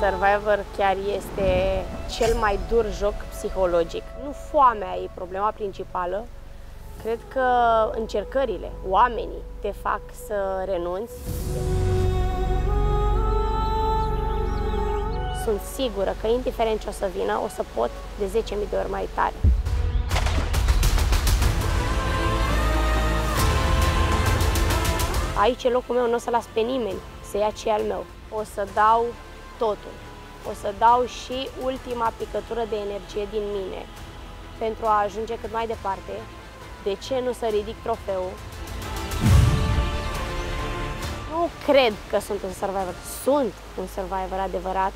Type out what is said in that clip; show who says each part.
Speaker 1: Survivor chiar este cel mai dur joc psihologic. Nu foamea e problema principală, cred că încercările, oamenii te fac să renunți. Sunt sigură că indiferent ce o să vină, o să pot de 10.000 de ori mai tare. Aici e locul meu, nu o să las pe nimeni să ia ce al meu. O să dau totul. O să dau și ultima picătură de energie din mine pentru a ajunge cât mai departe. De ce nu să ridic trofeul? Nu cred că sunt un survivor. Sunt un survivor adevărat